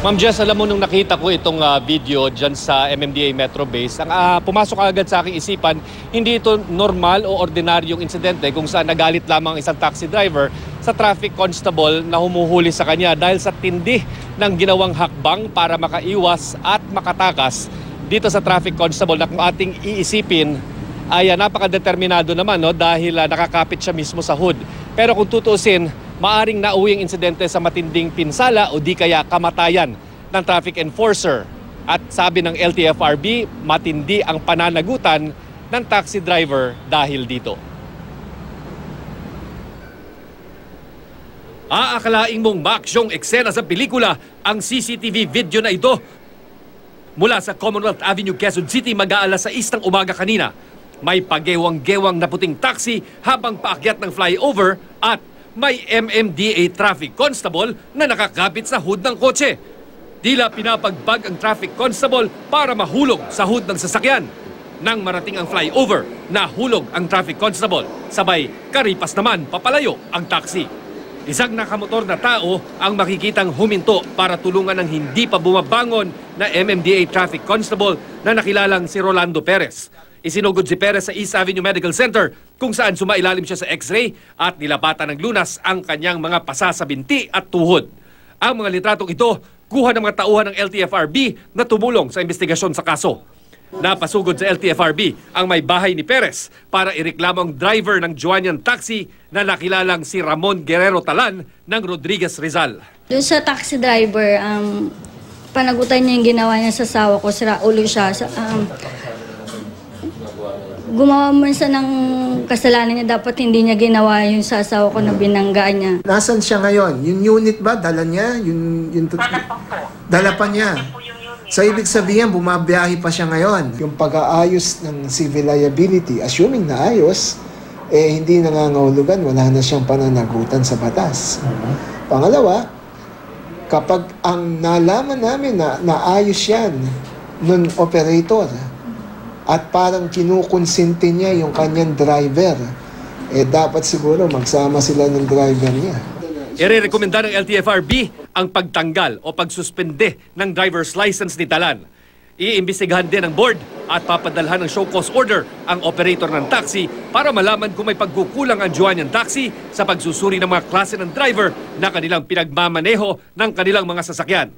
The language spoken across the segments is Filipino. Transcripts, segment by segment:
Ma'am Jess, alam mo nung nakita ko itong ah, video dyan sa MMDA Metro Base, ang ah, pumasok agad sa aking isipan, hindi ito normal o ordinaryong insidente kung saan nagalit lamang ang isang taxi driver sa traffic constable na humuhuli sa kanya dahil sa tindi ng ginawang hakbang para makaiwas at makatakas dito sa traffic constable na kung ating iisipin ay ah, napakadeterminado naman no, dahil ah, nakakapit siya mismo sa hood. Pero kung tutuusin, maaring nauwi ang insidente sa matinding pinsala o di kaya kamatayan ng traffic enforcer. At sabi ng LTFRB, matindi ang pananagutan ng taxi driver dahil dito. Aakalaing mong maksyong eksena sa pelikula ang CCTV video na ito Mula sa Commonwealth Avenue, Quezon City, mag-aalas sa istang umaga kanina. May pagewang-gewang na puting taxi habang paakyat ng flyover at may MMDA traffic constable na nakakapit sa hood ng kotse. Tila pinapagbag ang traffic constable para mahulog sa hood ng sasakyan. Nang marating ang flyover, nahulog ang traffic constable. Sabay, karipas naman papalayo ang taxi. Isang nakamotor na tao ang makikitang huminto para tulungan ng hindi pa bumabangon na MMDA traffic constable na nakilalang si Rolando Perez. Isinugod si Perez sa East Avenue Medical Center kung saan sumailalim siya sa x-ray at nilapatan ng lunas ang kanyang mga pasa sa binti at tuhod. Ang mga litratong ito kuha ng mga tauhan ng LTFRB na tumulong sa investigasyon sa kaso. Napasugod sa LTFRB ang may bahay ni Perez para ireklamo ang driver ng Joannian Taxi na nakilalang si Ramon Guerrero Talan ng Rodriguez Rizal. Doon sa taxi driver, um, panagutan niya yung ginawa niya sa sawa ko, sira ulo siya. Um, gumawa man siya ng kasalanan niya, dapat hindi niya ginawa yung sa asawa ko na binangga niya. Nasaan siya ngayon? Yung unit ba? Dala niya? Yung, yung Dala pa po. Dala pa niya. Dala po yung unit. So, ibig sabihin, bumabiyahe pa siya ngayon. Yung pag-aayos ng civil liability, assuming na ayos, eh, hindi nangangahulugan, wala na siyang pananagutan sa batas. Pangalawa, kapag ang nalaman namin na naayos yan nun operator at parang kinukonsinti niya yung kanyang driver, eh dapat siguro magsama sila ng driver niya. Irerekomenda ng LTFRB ang pagtanggal o pagsuspende ng driver's license ni Talan. Iimbestigahan din ng board at papadalhan ng show cause order ang operator ng taxi para malaman kung may pagkukulang ang Joannian Taxi sa pagsusuri ng mga klase ng driver na kanilang pinagmamaneho ng kanilang mga sasakyan.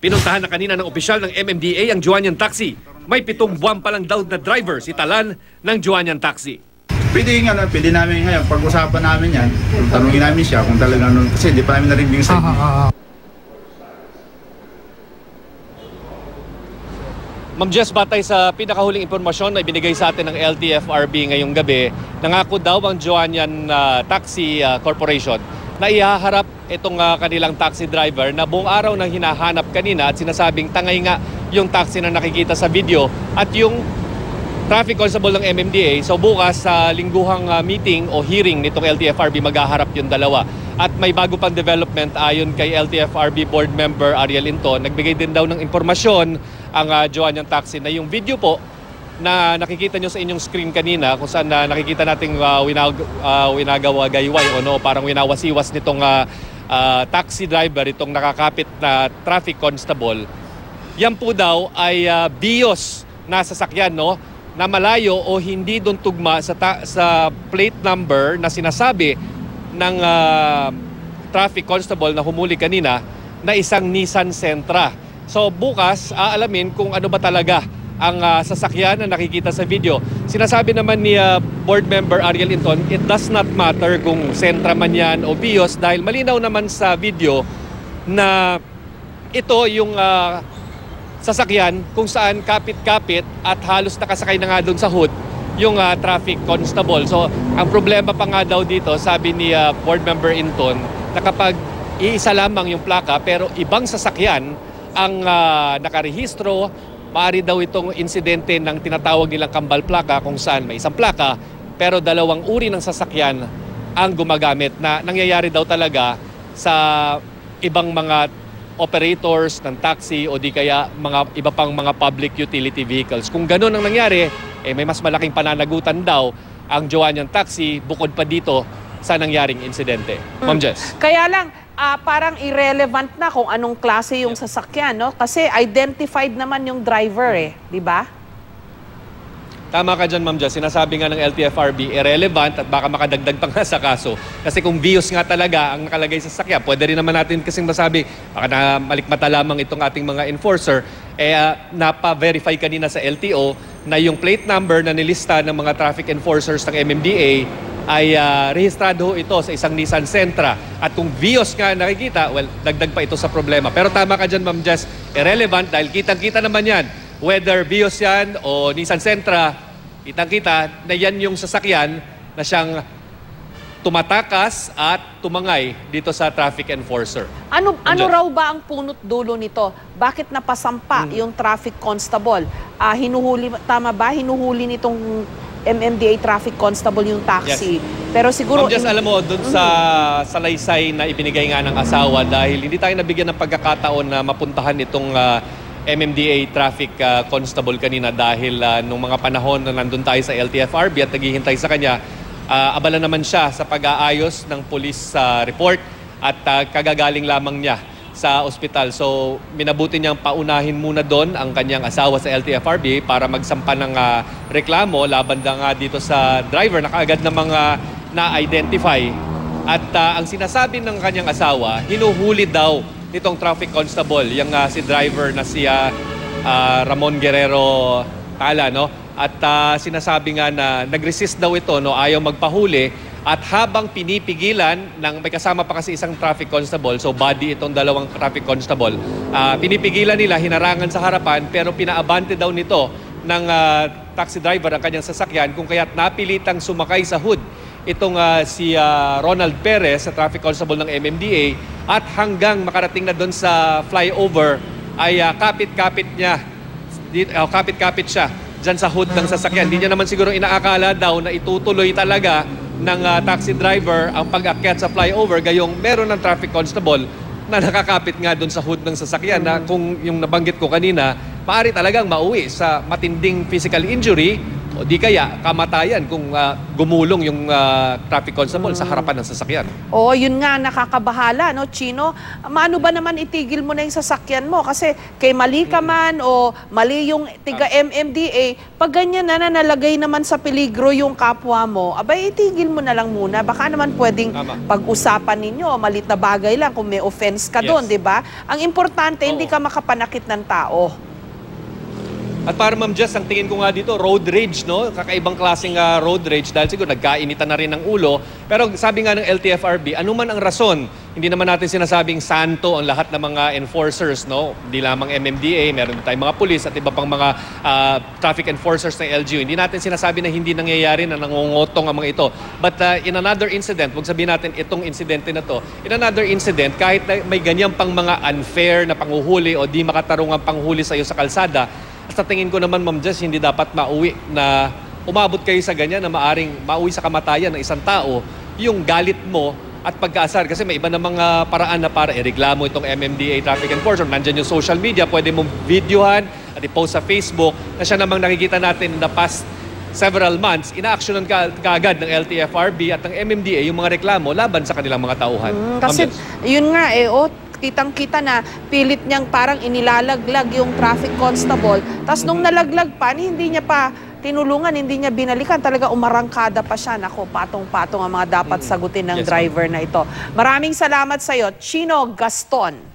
Pinuntahan na kanina ng opisyal ng MMDA ang Joannian Taxi. May pitong buwan pa lang daw na driver si Talan ng Joannian Taxi. Pwede nga na, pwede namin ngayon, pag-usapan namin yan, tanungin namin siya kung talaga ano, kasi di pa namin na-review sa Ma'am Jess, batay sa pinakahuling impormasyon na ibinigay sa atin ng LTFRB ngayong gabi, nangako daw ang Joannian ah, Taxi ah, Corporation na ihaharap itong ah, kanilang taxi driver na buong araw nang hinahanap kanina at sinasabing tangay nga yung taxi na nakikita sa video at yung traffic constable ng MMDA. So bukas sa lingguhang ah, meeting o hearing nitong LTFRB maghaharap yung dalawa. At may bago pang development ayon kay LTFRB board member Ariel Inton. Nagbigay din daw ng impormasyon ang uh, Joannian Taxi na yung video po na nakikita nyo sa inyong screen kanina kung saan na nakikita nating uh, winag, uh, winagawagayway o no, parang winawasiwas nitong uh, uh, taxi driver, itong nakakapit na traffic constable. Yan po daw ay uh, bios na sasakyan no na malayo o hindi doon tugma sa sa plate number na sinasabi ng ah, traffic constable na humuli kanina na isang Nissan Sentra. So bukas aalamin kung ano ba talaga ang ah, sasakyan na nakikita sa video. Sinasabi naman ni ah, board member Ariel Inton, it does not matter kung Sentra man yan o Vios dahil malinaw naman sa video na ito yung ah, sasakyan kung saan kapit-kapit at halos nakasakay na nga doon sa hood yung ah, traffic constable. So, ang problema pa nga daw dito, sabi ni ah, board member Inton, na kapag iisa lamang yung plaka pero ibang sasakyan ang ah, nakarehistro, maaari daw itong insidente ng tinatawag nilang kambal plaka kung saan may isang plaka pero dalawang uri ng sasakyan ang gumagamit na nangyayari daw talaga sa ibang mga operators ng taxi o di kaya mga iba pang mga public utility vehicles. Kung ganun ang nangyari, eh may mas malaking pananagutan daw ang Joannian Taxi bukod pa dito sa nangyaring insidente. Ma'am Jess. Kaya lang, ah, parang irrelevant na kung anong klase yung sasakyan, no? Kasi identified naman yung driver eh, di ba? Tama ka dyan, Ma'am Jess. Sinasabi nga ng LTFRB, irrelevant at baka makadagdag pa nga sa kaso. Kasi kung bios nga talaga ang nakalagay sa sakya, pwede rin naman natin kasing masabi, baka na malikmata lamang itong ating mga enforcer, eh ah, napa-verify kanina sa LTO na yung plate number na nilista ng mga traffic enforcers ng MMDA ay ah, rehistrado ito sa isang Nissan Sentra. At kung Vios nga nakikita, well, dagdag pa ito sa problema. Pero tama ka dyan, Ma'am Jess, irrelevant dahil kitang-kita naman yan. Whether Vios yan o Nissan Sentra, kitang-kita na yan yung sasakyan na siyang tumatakas at tumangay dito sa traffic enforcer. Ano ano raw ba ang punot dulo nito? Bakit napasampa Hmm. yung traffic constable? Ah, hinuhuli tama ba hinuhuli nitong MMDA traffic constable yung taxi? Pero siguro Ma'am alam mo, dun sa salaysay na ibinigay nga ng asawa dahil hindi tayo nabigyan ng pagkakataon na mapuntahan itong ah, MMDA traffic ah, constable kanina dahil ah, nung mga panahon na nandun tayo sa LTFRB at naghihintay sa kanya, ah, abala naman siya sa pag-aayos ng police ah, report at ah, kagagaling lamang niya sa ospital. So, minabuti niyang paunahin muna doon ang kanyang asawa sa LTFRB para magsampa ng ah, reklamo laban na nga dito sa driver na kaagad na mga na-identify. At ah, ang sinasabi ng kanyang asawa, hinuhuli daw nitong traffic constable, yung ah, si driver na si ah, Ramon Guerrero Tala, no? At ah, sinasabi nga na nag-resist daw ito, no? Ayaw magpahuli. At habang pinipigilan ng may kasama pa kasi isang traffic constable, so body itong dalawang traffic constable, ah, pinipigilan nila, hinarangan sa harapan, pero pinaabante daw nito ng ah, taxi driver ang kanyang sasakyan kung kaya't napilitang sumakay sa hood itong ah, si ah, Ronald Perez sa traffic constable ng MMDA at hanggang makarating na doon sa flyover ay ah, kapit-kapit niya oh, kapit-kapit siya dyan sa hood ng sasakyan. Hindi niya naman siguro inaakala daw na itutuloy talaga ng ah, taxi driver ang pag-akyat sa flyover gayong meron ng traffic constable na nakakapit nga doon sa hood ng sasakyan na kung yung nabanggit ko kanina, maaari talagang mauwi sa matinding physical injury o di kaya kamatayan kung ah, gumulong yung ah, traffic constable sa harapan ng sasakyan. Oo, yun nga, nakakabahala, no, Chino? Maano ba naman itigil mo na yung sasakyan mo? Kasi kay mali ka man o mali yung tiga MMDA, pag ganyan na, na nalagay naman sa peligro yung kapwa mo, abay, itigil mo na lang muna. Baka naman pwedeng Tama. pag-usapan ninyo, malit na bagay lang kung may offense ka Yes. doon, di ba? Ang importante, hindi Oo. ka makapanakit ng tao. At para Ma'am Jess, ang tingin ko nga dito, road rage, no? Kakaibang klaseng ah, road rage dahil siguro nagkainitan na rin ng ulo. Pero sabi nga ng LTFRB, ano man ang rason, hindi naman natin sinasabing santo ang lahat ng mga enforcers, no? Hindi lamang MMDA, meron tayong mga pulis at iba pang mga ah, traffic enforcers ng LGU. Hindi natin sinasabi na hindi nangyayari na nangungotong ang mga ito. But ah, in another incident, huwag sabihin natin itong insidente na to, in another incident, kahit may ganyan pang mga unfair na panguhuli o di makatarungang panghuli sa iyo sa kalsada, sa tingin ko naman, Ma'am Jess, hindi dapat mauwi na umabot kayo sa ganyan na maaring mauwi sa kamatayan ng isang tao yung galit mo at pagkaasar. Kasi may iba na mga paraan na para ireklamo itong MMDA Traffic Enforcer. Nandyan yung social media, pwede mong videohan at i-post sa Facebook na siya namang nakikita natin in the past several months, ina-actionan ka kaagad ng LTFRB at ng MMDA yung mga reklamo laban sa kanilang mga tauhan. Mm, kasi yun nga eh, oh, kitang-kita na pilit niyang parang inilalaglag yung traffic constable. Tapos nung nalaglag pa, hindi niya pa tinulungan, hindi niya binalikan. Talaga umarangkada pa siya. Nako, patong-patong ang mga dapat sagutin ng Yes, driver na ito. Maraming salamat sa iyo, Chino Gaston.